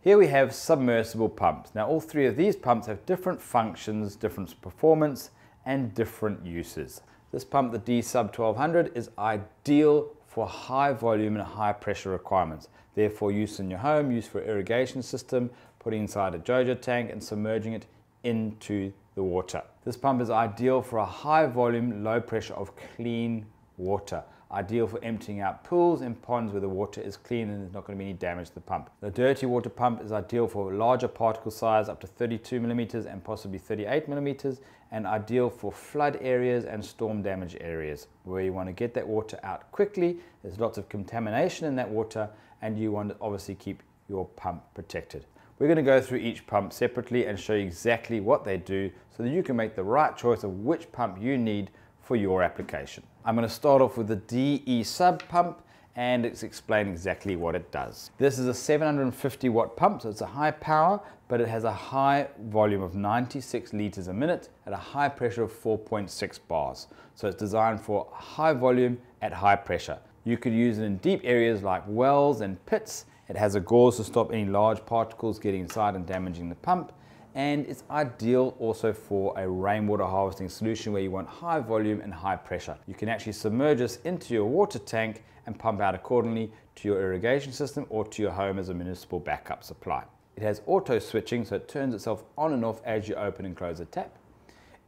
Here we have submersible pumps. Now all three of these pumps have different functions, different performance and different uses. This pump, the D sub 1200, is ideal for high volume and high pressure requirements. Therefore use in your home, use for irrigation system, putting inside a Jojo tank and submerging it into the water. This pump is ideal for a high volume, low pressure of clean water ideal for emptying out pools and ponds where the water is clean and there's not going to be any damage to the pump. The dirty water pump is ideal for larger particle size up to 32 millimeters and possibly 38 millimeters and ideal for flood areas and storm damage areas where you want to get that water out quickly. There's lots of contamination in that water and you want to obviously keep your pump protected. We're going to go through each pump separately and show you exactly what they do so that you can make the right choice of which pump you need for your application. I'm going to start off with the DE sub pump and it's explain exactly what it does. This is a 750 watt pump, so it's a high power, but it has a high volume of 96 liters a minute at a high pressure of 4.6 bars. So it's designed for high volume at high pressure. You could use it in deep areas like wells and pits. It has a gauze to stop any large particles getting inside and damaging the pump and it's ideal also for a rainwater harvesting solution where you want high volume and high pressure. You can actually submerge this into your water tank and pump out accordingly to your irrigation system or to your home as a municipal backup supply. It has auto switching so it turns itself on and off as you open and close the tap.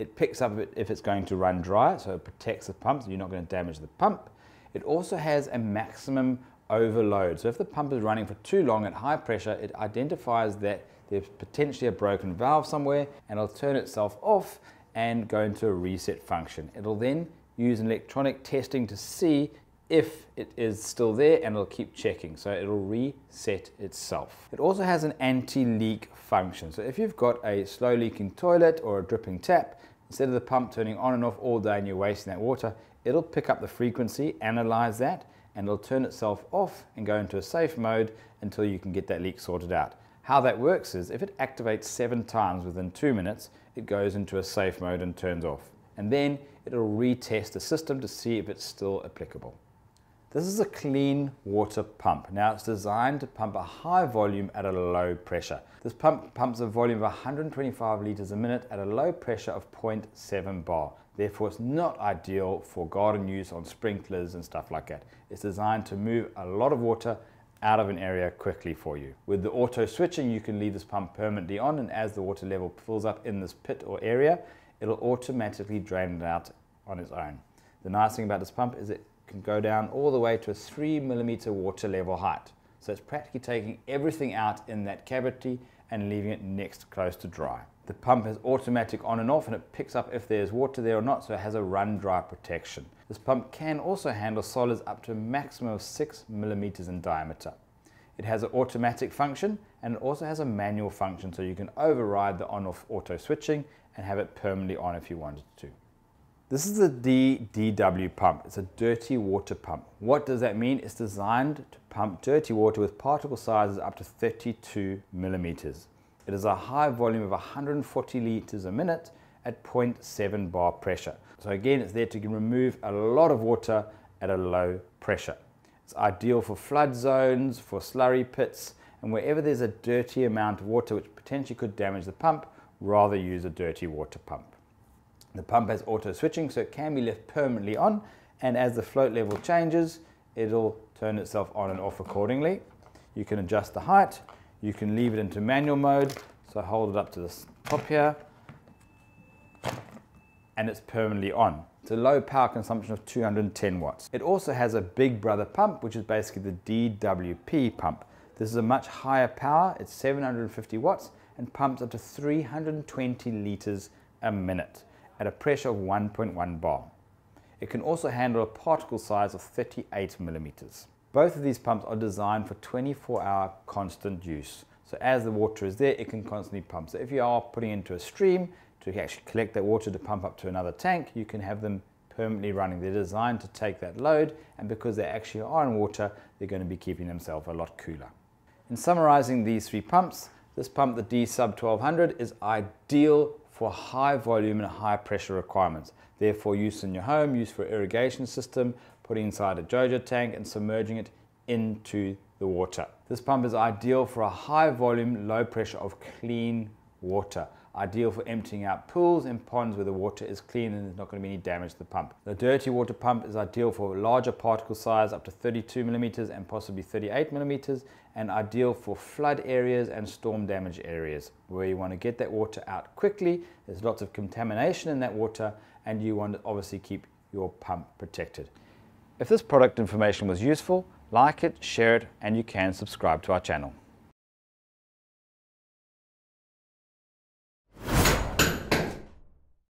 It picks up if it's going to run dry so it protects the pump so you're not going to damage the pump. It also has a maximum overload. So if the pump is running for too long at high pressure, it identifies that there's potentially a broken valve somewhere and it'll turn itself off and go into a reset function. It'll then use an electronic testing to see if it is still there and it'll keep checking. So it'll reset itself. It also has an anti-leak function. So if you've got a slow leaking toilet or a dripping tap, instead of the pump turning on and off all day and you're wasting that water, it'll pick up the frequency, analyze that, and it'll turn itself off and go into a safe mode until you can get that leak sorted out. How that works is if it activates seven times within two minutes, it goes into a safe mode and turns off. And then it'll retest the system to see if it's still applicable. This is a clean water pump. Now it's designed to pump a high volume at a low pressure. This pump pumps a volume of 125 liters a minute at a low pressure of 0.7 bar. Therefore it's not ideal for garden use on sprinklers and stuff like that. It's designed to move a lot of water out of an area quickly for you. With the auto switching, you can leave this pump permanently on and as the water level fills up in this pit or area, it'll automatically drain it out on its own. The nice thing about this pump is it can go down all the way to a three millimeter water level height. So it's practically taking everything out in that cavity and leaving it next close to dry. The pump has automatic on and off and it picks up if there's water there or not, so it has a run dry protection. This pump can also handle solids up to a maximum of 6 millimeters in diameter. It has an automatic function and it also has a manual function so you can override the on-off auto switching and have it permanently on if you wanted to. This is the DDW pump. It's a dirty water pump. What does that mean? It's designed to pump dirty water with particle sizes up to 32 millimeters. It is a high volume of 140 liters a minute at 0.7 bar pressure. So again, it's there to remove a lot of water at a low pressure. It's ideal for flood zones, for slurry pits, and wherever there's a dirty amount of water which potentially could damage the pump, rather use a dirty water pump. The pump has auto switching, so it can be left permanently on, and as the float level changes, it'll turn itself on and off accordingly. You can adjust the height, you can leave it into manual mode, so hold it up to the top here, and it's permanently on. It's a low power consumption of 210 watts. It also has a big brother pump, which is basically the DWP pump. This is a much higher power, it's 750 watts, and pumps up to 320 liters a minute at a pressure of 1.1 bar. It can also handle a particle size of 38 millimeters. Both of these pumps are designed for 24 hour constant use. So as the water is there, it can constantly pump. So if you are putting into a stream, to actually collect that water to pump up to another tank, you can have them permanently running. They're designed to take that load, and because they actually are in water, they're going to be keeping themselves a lot cooler. In summarizing these three pumps, this pump, the D sub 1200, is ideal for high volume and high pressure requirements. Therefore, use in your home, use for irrigation system, putting inside a Jojo tank and submerging it into the water. This pump is ideal for a high volume, low pressure of clean water. Ideal for emptying out pools and ponds where the water is clean and there's not going to be any damage to the pump. The dirty water pump is ideal for larger particle size up to 32 millimeters and possibly 38 millimeters and ideal for flood areas and storm damage areas where you want to get that water out quickly. There's lots of contamination in that water and you want to obviously keep your pump protected. If this product information was useful, like it, share it, and you can subscribe to our channel.